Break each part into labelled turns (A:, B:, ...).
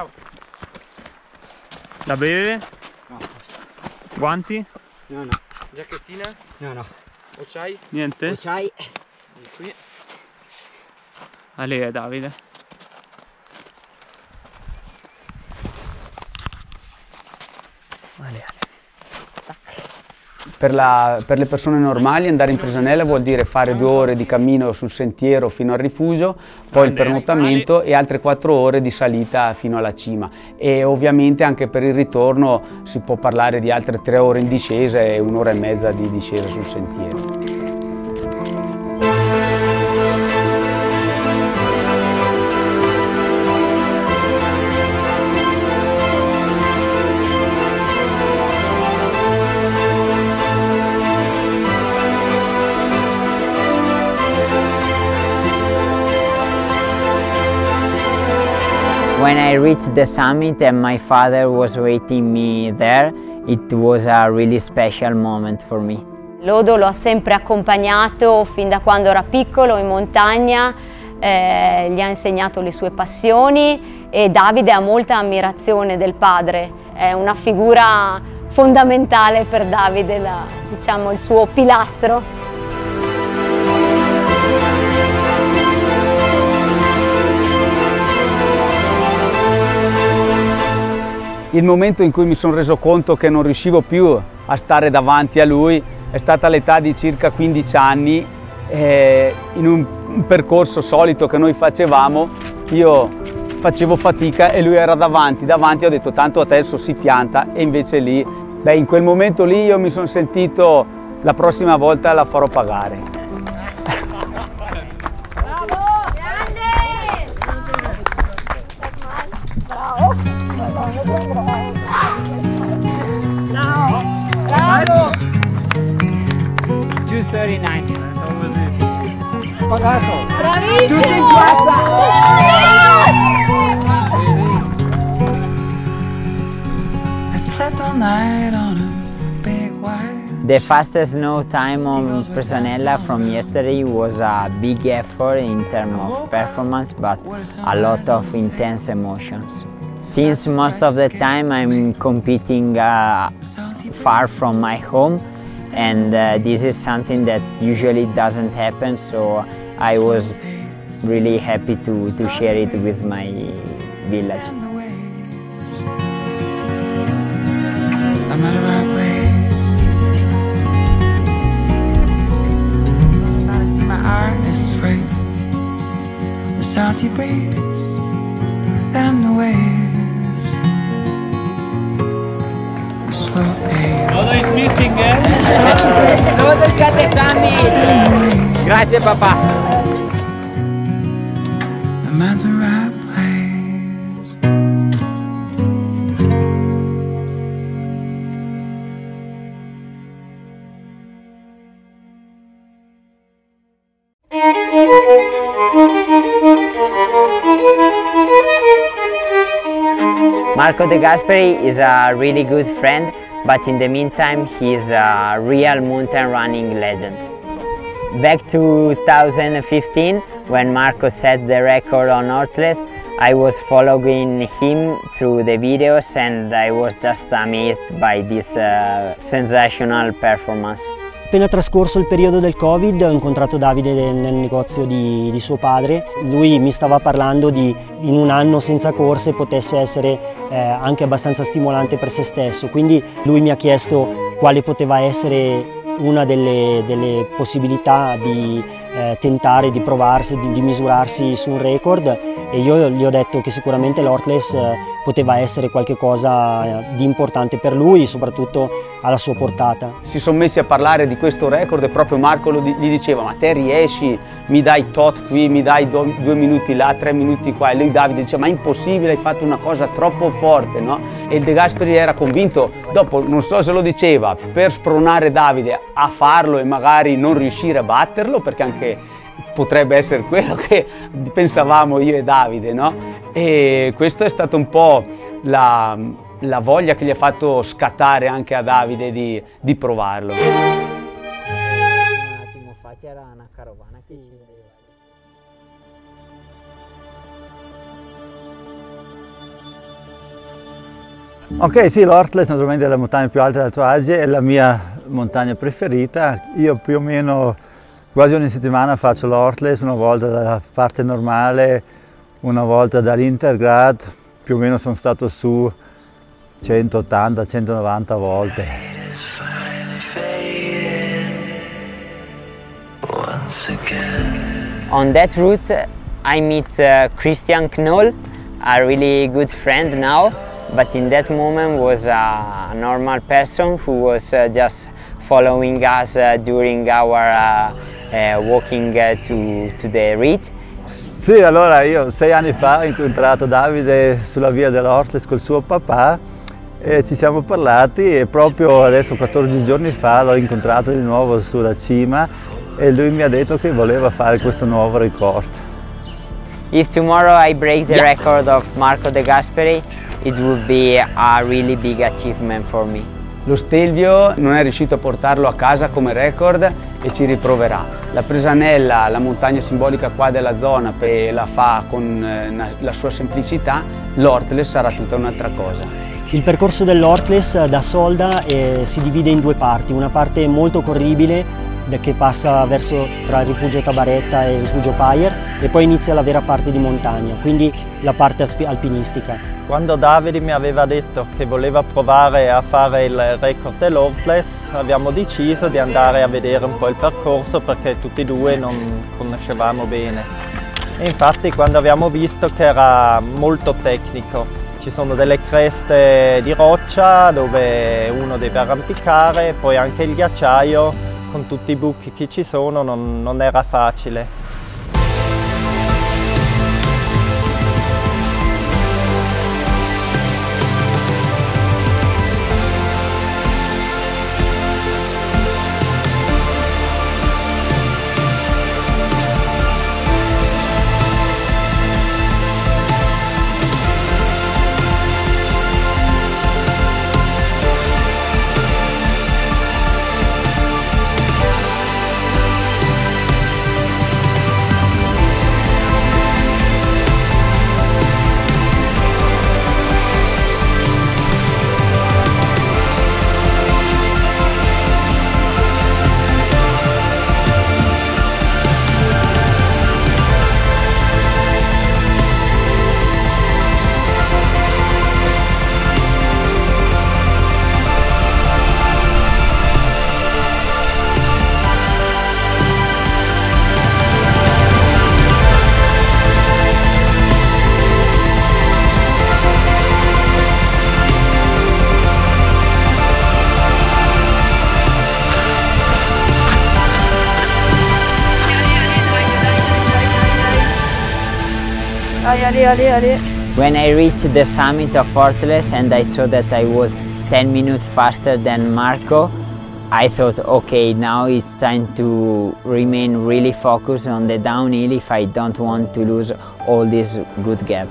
A: Ciao.
B: Da bere?
C: No.
B: Guanti?
C: No, no.
A: Giacchettina?
C: No, no.
A: Occiai?
B: Niente?
C: C'hai?
A: Di qui.
B: A lei è Davide. Ale.
D: Per, la- per le persone normali andare in Presanella vuol dire fare due ore di cammino sul sentiero fino al rifugio, poi il pernottamento e altre quattro ore di salita fino alla cima. E ovviamente anche per il ritorno si può parlare di altre tre ore in discesa e un'ora e mezza di discesa sul sentiero.
E: When I reached the summit and my father was waiting me there, it was a really special moment for me.
F: Lodo lo ha sempre accompagnato fin da quando era piccolo in montagna, eh, gli ha insegnato le sue passioni e Davide ha molta ammirazione del padre, è una figura fondamentale per Davide, la- diciamo il suo pilastro.
D: Il momento in cui mi sono reso conto che non riuscivo più a stare davanti a lui è stata all'età di circa 15 anni, eh, in un percorso solito che noi facevamo, io facevo fatica e lui era davanti, davanti ho detto tanto adesso si pianta e invece lì, beh in quel momento lì io mi sono sentito la prossima volta la farò pagare.
G: I slept all night on a big white.
E: The fastest snow time on Presanella from yesterday was a big effort in terms of performance but a lot of intense emotions. Since most of the time I'm competing uh, far from my home and uh, this is something that usually doesn't happen so I was really happy to, to share it with my village.
G: and the
E: Sammy? Grazie papà.
G: I'm at the right.
E: Marco De Gasperi is a really good friend, but in the meantime, he is a real mountain running legend. Back to 2015, when Marco set the record on Northless, I was following him through the videos and I was just amazed by this uh, sensational performance.
H: Appena trascorso il periodo del Covid ho incontrato Davide nel negozio di, di suo padre. Lui mi stava parlando di in un anno senza corse potesse essere eh, anche abbastanza stimolante per se stesso. Quindi lui mi ha chiesto quale poteva essere una delle, delle possibilità di eh, tentare di provarsi, di, di misurarsi su un record e io gli ho detto che sicuramente l'Ortless eh, poteva essere qualcosa eh, di importante per lui, soprattutto alla sua portata.
D: Si sono messi a parlare di questo record e proprio Marco gli diceva ma te riesci, mi dai tot qui, mi dai do- due minuti là, tre minuti qua e lui Davide diceva ma è impossibile, hai fatto una cosa troppo forte no? e il De Gasperi era convinto, dopo non so se lo diceva, per spronare Davide a farlo e magari non riuscire a batterlo perché anche potrebbe essere quello che pensavamo io e Davide, no? E questo è stato un po' la, la voglia che gli ha fatto scattare anche a Davide di, di provarlo.
C: Ok, sì, l'Ortles naturalmente è la montagna più alta della Toage, è la mia montagna preferita. Io più o meno quasi ogni settimana faccio l'Ortles, una volta dalla parte normale, una volta dall'Intergrad, più o meno sono stato su 180-190 volte.
E: On that route, I meet uh, Christian Knoll, a really good friend now, but in that moment was a normal person who was uh, just following us uh, during our uh, uh, walking uh, to, to the ridge.
C: Sì, allora io sei anni fa ho incontrato Davide sulla via dell'Ortles col suo papà e ci siamo parlati e proprio adesso 14 giorni fa l'ho incontrato di nuovo sulla cima e lui mi ha detto che voleva fare questo nuovo record.
E: If tomorrow I break the record of Marco De Gasperi, it would be a really big achievement for me.
D: Lo Stelvio non è riuscito a portarlo a casa come record e ci riproverà. La Presanella, la montagna simbolica qua della zona, la fa con eh, la sua semplicità, l'Ortles sarà tutta un'altra cosa.
H: Il percorso dell'Ortles da Solda eh, si divide in due parti, una parte molto corribile che passa verso tra il rifugio Tabaretta e il rifugio Payer e poi inizia la vera parte di montagna, quindi la parte alpinistica.
I: Quando Davide mi aveva detto che voleva provare a fare il record dell'Ortles, abbiamo deciso di andare a vedere un po' il percorso perché tutti e due non conoscevamo bene. E infatti quando abbiamo visto che era molto tecnico, ci sono delle creste di roccia dove uno deve arrampicare, poi anche il ghiacciaio con tutti i buchi che ci sono non, non era facile.
E: When I reached the summit of Fortress and I saw that I was 10 minutes faster than Marco, I thought, okay, now it's time to remain really focused on the downhill if I don't want to lose all this good gap.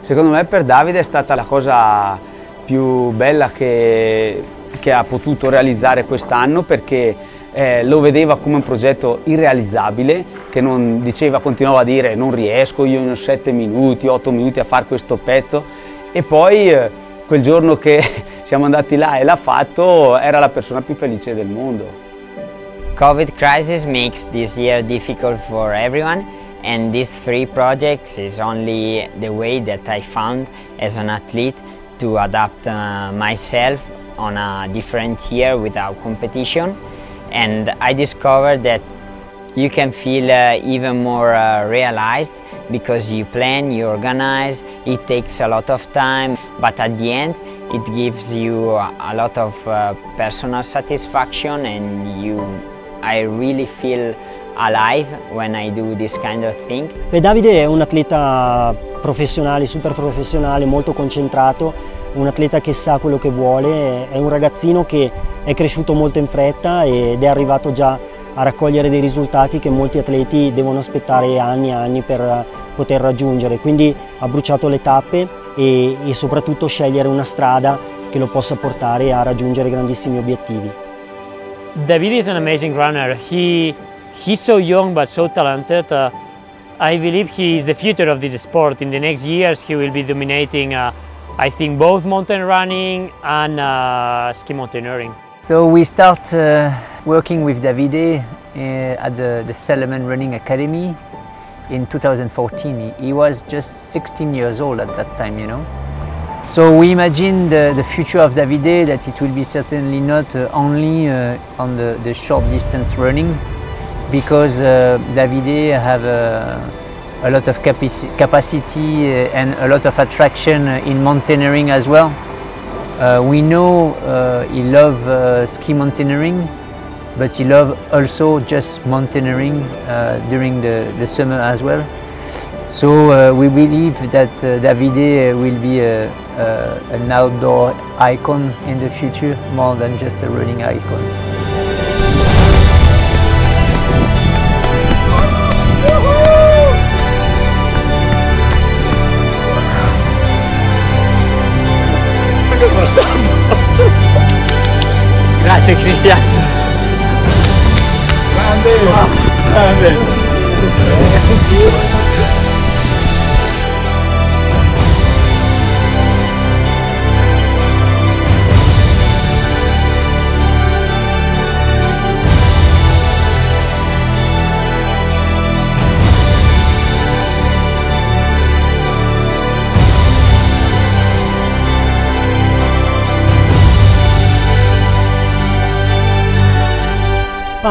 D: Secondo me per Davide è stata la cosa più bella che, che ha potuto realizzare quest'anno perché eh, lo vedeva come un progetto irrealizzabile che non diceva, continuava a dire non riesco io in 7 minuti, 8 minuti a fare questo pezzo e poi eh, quel giorno che siamo andati là e l'ha fatto era la persona più felice del mondo.
E: COVID crisis makes this year difficult for everyone and these three projects is only the way that I found as an athlete to adapt uh, myself on a different year without competition and I discovered that you can feel uh, even more uh, realized because you plan, you organize, it takes a lot of time, but at the end it gives you a lot of uh, personal satisfaction and you, I really feel alive when I do this kind of thing.
H: Beh, Davide è un atleta professionale, super professionale, molto concentrato, un atleta che sa quello che vuole, è un ragazzino che è cresciuto molto in fretta ed è arrivato già a raccogliere dei risultati che molti atleti devono aspettare anni e anni per poter raggiungere, quindi ha bruciato le tappe e, e soprattutto scegliere una strada che lo possa portare a raggiungere grandissimi obiettivi.
J: David is an amazing runner. He he's so young but so talented. Uh, I believe he is the future of this sport. In the next years, he will be dominating, uh, I think, both mountain running and uh, ski mountaineering.
K: So we start uh, working with Davide uh, at the, the Salaman Running Academy in 2014. He, he was just 16 years old at that time, you know. So we imagine the, the future of Davide that it will be certainly not uh, only uh, on the, the short distance running because uh, Davide have a, a lot of capaci capacity and a lot of attraction in mountaineering as well. Uh, we know uh, he loves uh, ski mountaineering, but he loves also just mountaineering uh, during the, the summer as well. So uh, we believe that uh, Davide will be a, a, an outdoor icon in the future more than just a running icon.
J: Grazie Cristian.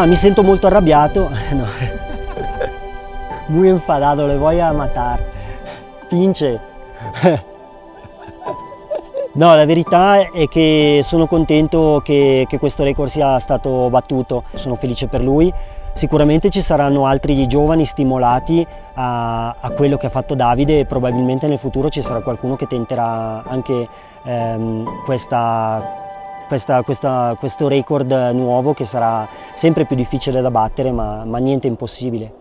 H: Ah, mi sento molto arrabbiato. No. Muy enfadado, le voy a matar. Pince. No, la verità è che sono contento che, che questo record sia stato battuto, sono felice per lui. Sicuramente ci saranno altri giovani stimolati a, a quello che ha fatto Davide e probabilmente nel futuro ci sarà qualcuno che tenterà anche ehm, questa, questa, questa, questo record nuovo che sarà sempre più difficile da battere ma, ma niente impossibile.